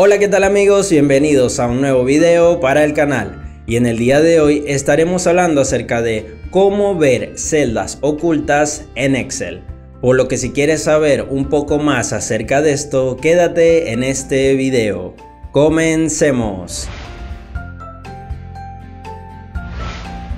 Hola qué tal amigos, bienvenidos a un nuevo video para el canal y en el día de hoy estaremos hablando acerca de cómo ver celdas ocultas en Excel. Por lo que si quieres saber un poco más acerca de esto, quédate en este video. Comencemos.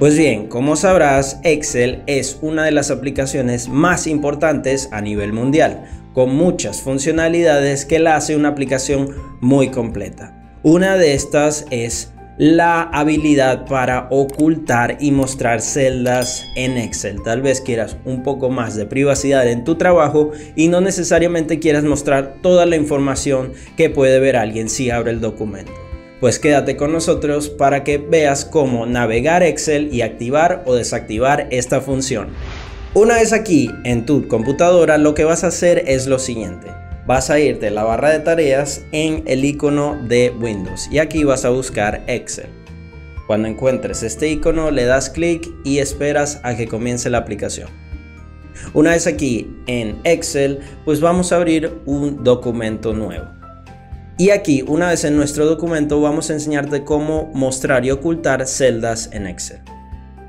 Pues bien, como sabrás, Excel es una de las aplicaciones más importantes a nivel mundial con muchas funcionalidades que la hace una aplicación muy completa. Una de estas es la habilidad para ocultar y mostrar celdas en Excel. Tal vez quieras un poco más de privacidad en tu trabajo y no necesariamente quieras mostrar toda la información que puede ver alguien si abre el documento. Pues quédate con nosotros para que veas cómo navegar Excel y activar o desactivar esta función. Una vez aquí en tu computadora lo que vas a hacer es lo siguiente. Vas a irte a la barra de tareas en el icono de Windows y aquí vas a buscar Excel. Cuando encuentres este icono le das clic y esperas a que comience la aplicación. Una vez aquí en Excel pues vamos a abrir un documento nuevo. Y aquí una vez en nuestro documento vamos a enseñarte cómo mostrar y ocultar celdas en Excel.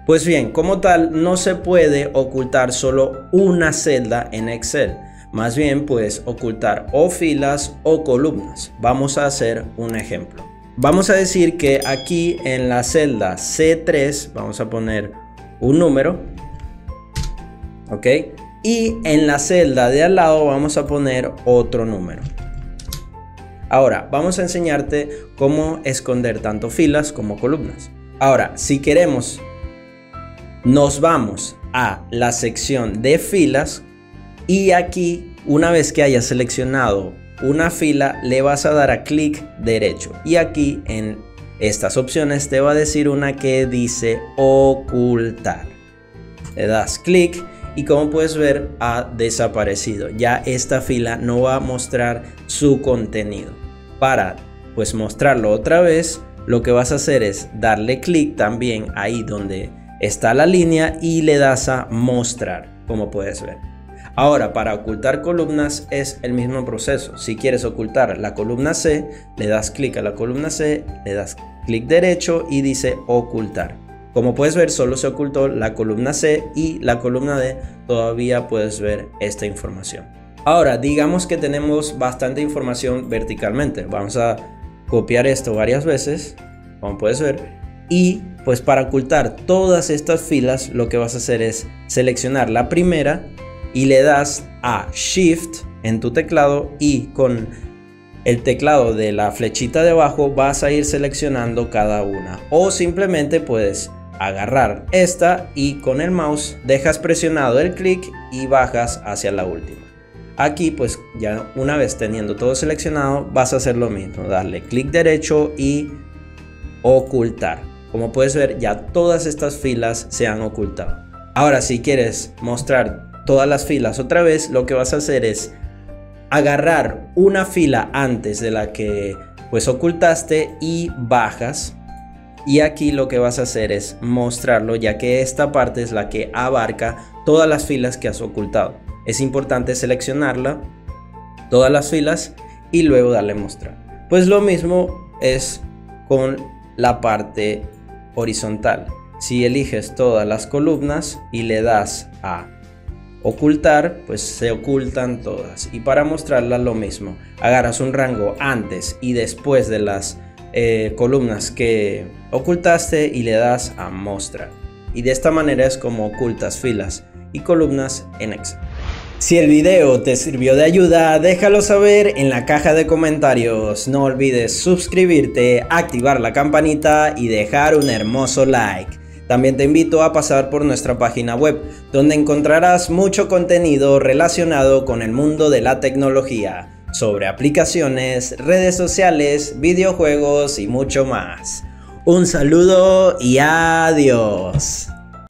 Pues bien, como tal, no se puede ocultar solo una celda en Excel. Más bien puedes ocultar o filas o columnas. Vamos a hacer un ejemplo. Vamos a decir que aquí en la celda C3 vamos a poner un número. ¿Ok? Y en la celda de al lado vamos a poner otro número. Ahora, vamos a enseñarte cómo esconder tanto filas como columnas. Ahora, si queremos nos vamos a la sección de filas y aquí una vez que hayas seleccionado una fila le vas a dar a clic derecho y aquí en estas opciones te va a decir una que dice ocultar le das clic y como puedes ver ha desaparecido ya esta fila no va a mostrar su contenido para pues mostrarlo otra vez lo que vas a hacer es darle clic también ahí donde está la línea y le das a mostrar, como puedes ver. Ahora, para ocultar columnas es el mismo proceso. Si quieres ocultar la columna C, le das clic a la columna C, le das clic derecho y dice ocultar. Como puedes ver, solo se ocultó la columna C y la columna D todavía puedes ver esta información. Ahora, digamos que tenemos bastante información verticalmente. Vamos a copiar esto varias veces, como puedes ver, y pues para ocultar todas estas filas lo que vas a hacer es seleccionar la primera y le das a Shift en tu teclado y con el teclado de la flechita de abajo vas a ir seleccionando cada una o simplemente puedes agarrar esta y con el mouse dejas presionado el clic y bajas hacia la última. Aquí pues ya una vez teniendo todo seleccionado vas a hacer lo mismo, darle clic derecho y ocultar. Como puedes ver, ya todas estas filas se han ocultado. Ahora, si quieres mostrar todas las filas otra vez, lo que vas a hacer es agarrar una fila antes de la que pues ocultaste y bajas. Y aquí lo que vas a hacer es mostrarlo, ya que esta parte es la que abarca todas las filas que has ocultado. Es importante seleccionarla, todas las filas, y luego darle mostrar. Pues lo mismo es con la parte horizontal. Si eliges todas las columnas y le das a ocultar, pues se ocultan todas. Y para mostrarlas lo mismo, agarras un rango antes y después de las eh, columnas que ocultaste y le das a mostrar. Y de esta manera es como ocultas filas y columnas en Excel. Si el video te sirvió de ayuda, déjalo saber en la caja de comentarios. No olvides suscribirte, activar la campanita y dejar un hermoso like. También te invito a pasar por nuestra página web, donde encontrarás mucho contenido relacionado con el mundo de la tecnología, sobre aplicaciones, redes sociales, videojuegos y mucho más. Un saludo y adiós.